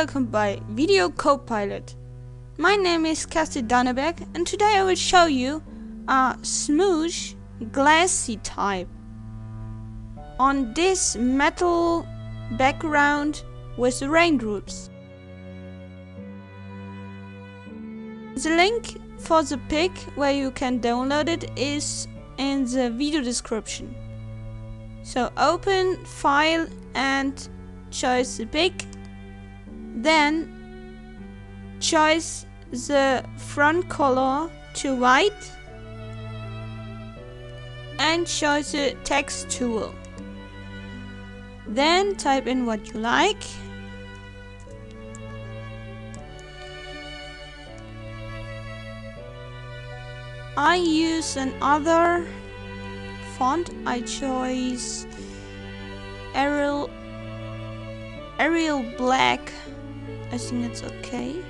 welcome by Video Copilot. My name is Cathy Danneberg and today I will show you a smooth glassy type on this metal background with raindrops. The link for the pic where you can download it is in the video description. So open file and choose the pic then choose the front color to white and choose the text tool. Then type in what you like. I use another font. I choose Arial Arial Black I think it's okay.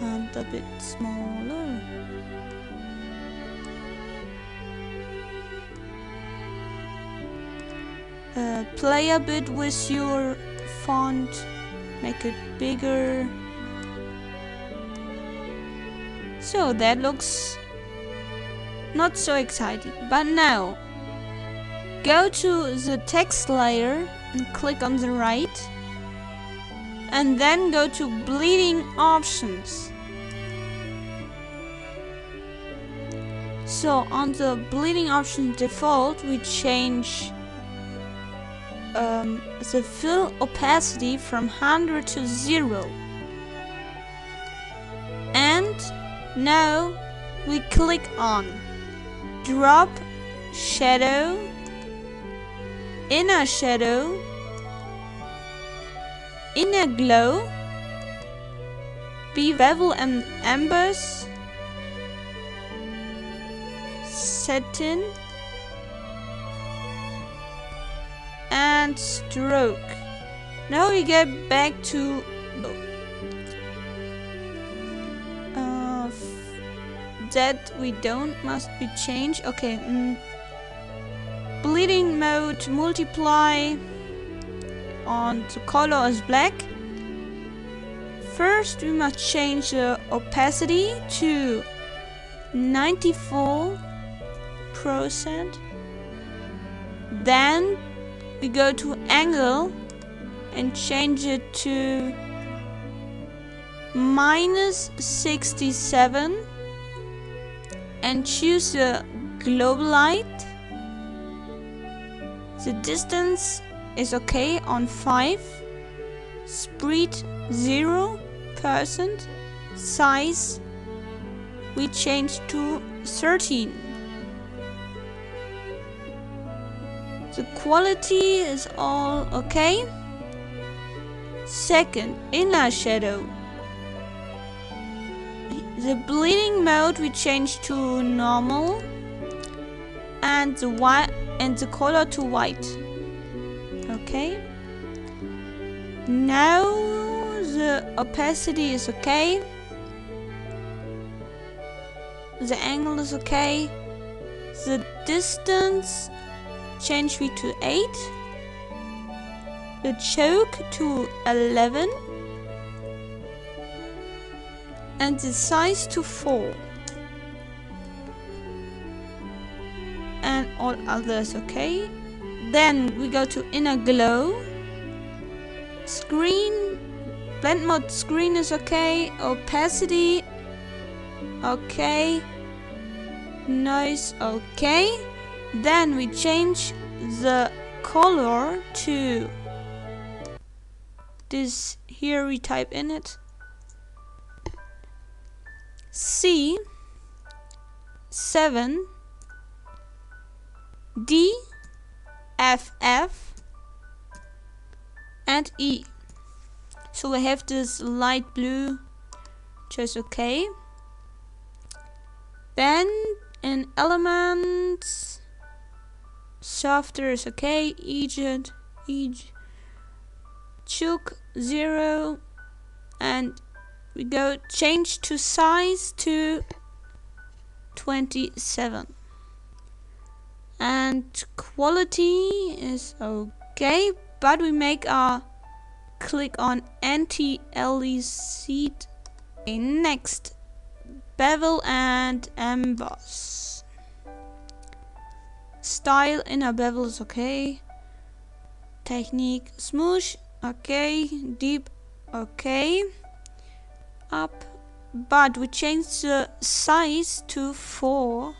And a bit smaller. Uh, play a bit with your font, make it bigger. So that looks not so exciting. But now, go to the text layer and click on the right and then go to blending options. So on the blending option default we change um, the fill opacity from 100 to 0 and now we click on drop shadow inner shadow Inner Glow, Bevel and Emboss, Satin, and Stroke. Now we get back to uh, that we don't must be changed. Okay. Mm. Blending mode multiply on the color as black. First we must change the opacity to 94%. Then we go to angle and change it to minus 67 and choose the global light. The distance is okay on 5 speed 0% size we change to 13 the quality is all okay. Second inner shadow. The blending mode we change to normal and the white and the color to white okay? Now the opacity is okay. The angle is okay. The distance change we to 8 the choke to 11 and the size to 4 and all others okay then we go to inner glow. Screen, blend mode screen is okay. Opacity, okay. Noise, okay. Then we change the color to this here we type in it C 7 D and E. So we have this light blue, just okay. Then in elements, softer is okay, Egypt, Egypt, choke zero, and we go change to size to 27 and quality is okay but we make a click on anti-aliasing. Okay, next, bevel and emboss. Style inner bevel is okay. Technique smooth, okay. Deep, okay. Up, but we change the size to 4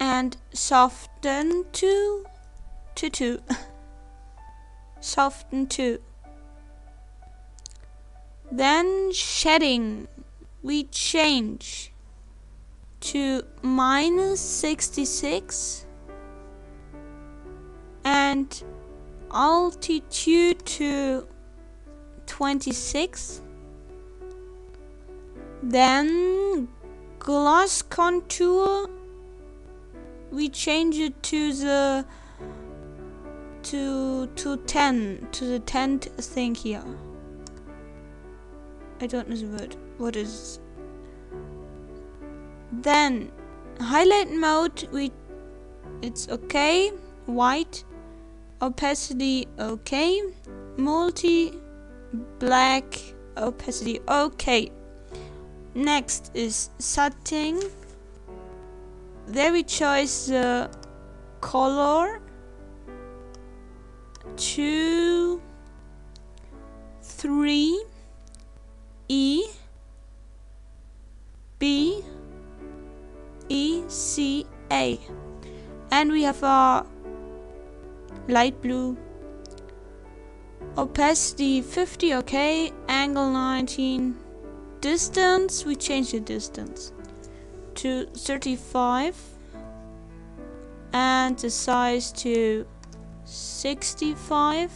and soften to to 2 soften to. Then shading we change to minus 66 and altitude to 26 then gloss contour we change it to the to to 10 to the 10th thing here. I don't know the word what is then highlight mode we it's okay white opacity okay multi black opacity okay. Next is satin. There we choose the color two three E B E C A. And we have our light blue opacity 50 okay angle 19 distance we change the distance to 35 and the size to 65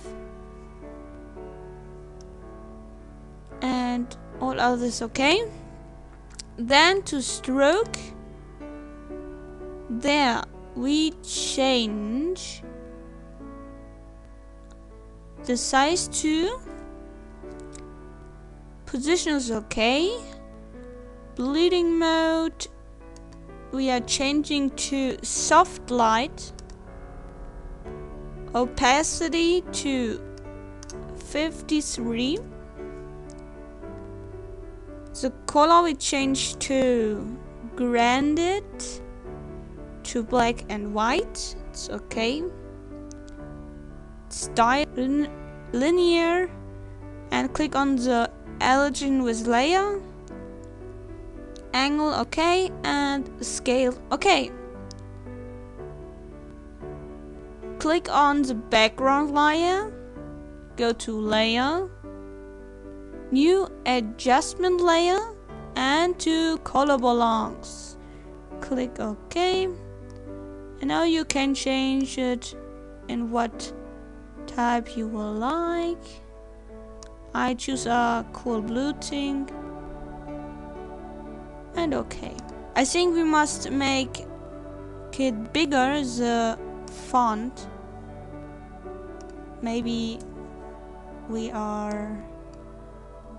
and all others okay? Then to stroke there we change the size to position is okay? Blending mode we are changing to soft light opacity to 53 the color we change to graded to black and white. It's okay. Style lin linear. And click on the align with layer. Angle okay and scale okay click on the background layer go to layer new adjustment layer and to color balance click ok and now you can change it in what type you will like I choose a cool blue thing and okay. I think we must make it bigger, the font. Maybe we are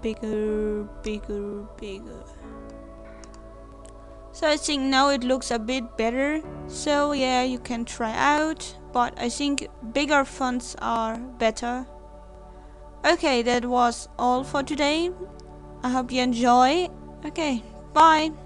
bigger, bigger, bigger. So I think now it looks a bit better. So yeah, you can try out. But I think bigger fonts are better. Okay, that was all for today. I hope you enjoy. Okay, Bye.